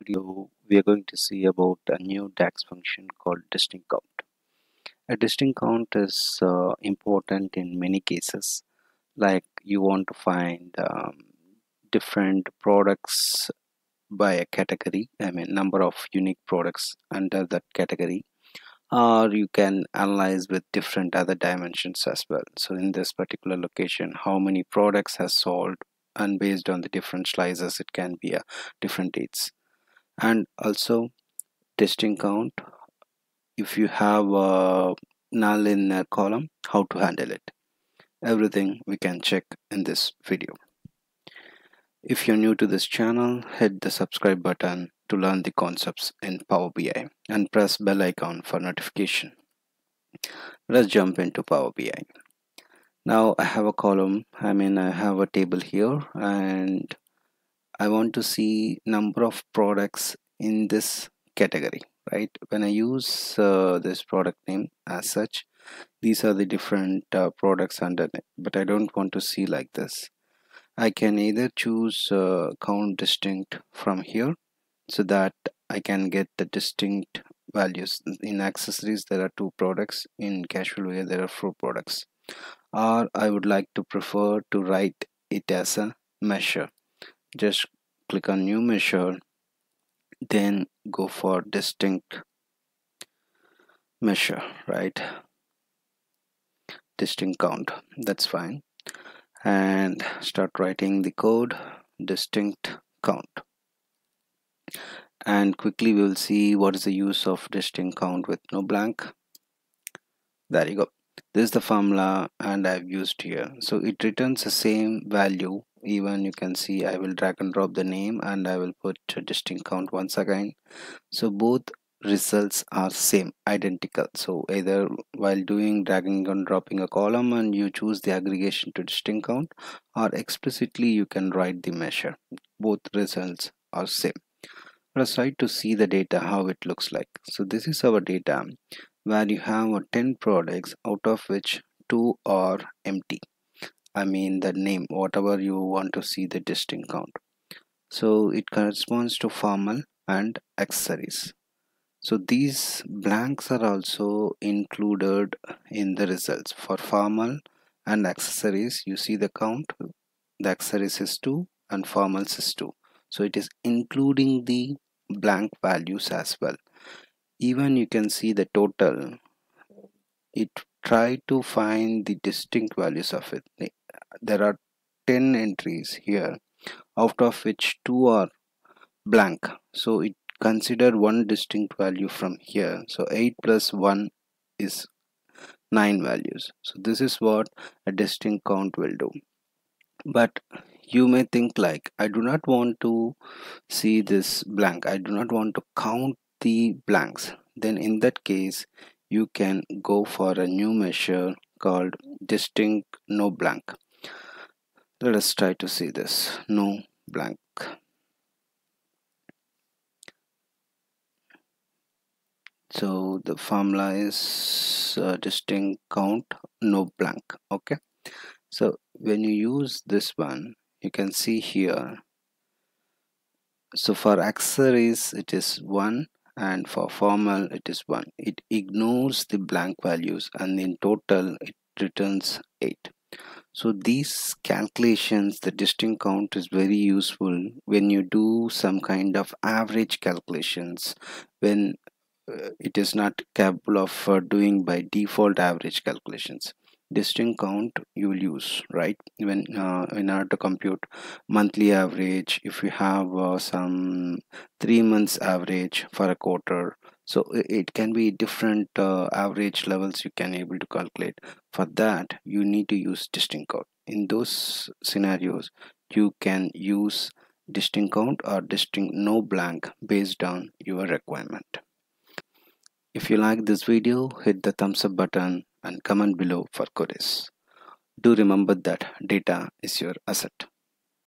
video we are going to see about a new DAX function called distinct count. A distinct count is uh, important in many cases. Like you want to find um, different products by a category I mean number of unique products under that category or you can analyze with different other dimensions as well. So in this particular location how many products has sold and based on the different slices it can be a different dates and also distinct count if you have a null in a column how to handle it. Everything we can check in this video. If you're new to this channel hit the subscribe button to learn the concepts in Power BI and press bell icon for notification. Let's jump into Power BI now I have a column I mean I have a table here and I want to see number of products in this category right? When I use uh, this product name as such these are the different uh, products under it but I don't want to see like this. I can either choose uh, count distinct from here so that I can get the distinct values. In accessories there are two products. In casual wear there are four products. Or I would like to prefer to write it as a measure just click on new measure then go for distinct measure right? Distinct count that's fine. And start writing the code distinct count. And quickly we will see what is the use of distinct count with no blank. There you go this is the formula and I've used here. So it returns the same value. Even you can see I will drag and drop the name and I will put distinct count once again. So both results are same identical. So either while doing dragging and dropping a column and you choose the aggregation to distinct count or explicitly you can write the measure. Both results are same. Let's try to see the data how it looks like. So this is our data where you have 10 products out of which two are empty. I mean the name whatever you want to see the distinct count. So it corresponds to formal and accessories. So these blanks are also included in the results. For formal and accessories you see the count the accessories is 2 and formals is 2 so it is including the blank values as well even you can see the total it try to find the distinct values of it. There are 10 entries here out of which two are blank. So it consider one distinct value from here. So 8 plus 1 is 9 values. So this is what a distinct count will do. But you may think like I do not want to see this blank. I do not want to count the blanks. Then in that case you can go for a new measure called distinct no blank. Let us try to see this. No blank. So the formula is uh, distinct count no blank. Okay? So when you use this one you can see here. So for accessories it is 1 and for formal it is 1 it ignores the blank values and in total it returns 8 so these calculations the distinct count is very useful when you do some kind of average calculations when uh, it is not capable of uh, doing by default average calculations distinct count you will use right? When uh, in order to compute monthly average if you have uh, some three months average for a quarter so it can be different uh, average levels you can able to calculate. For that you need to use distinct count. In those scenarios you can use distinct count or distinct no blank based on your requirement. If you like this video hit the thumbs up button and comment below for queries do remember that data is your asset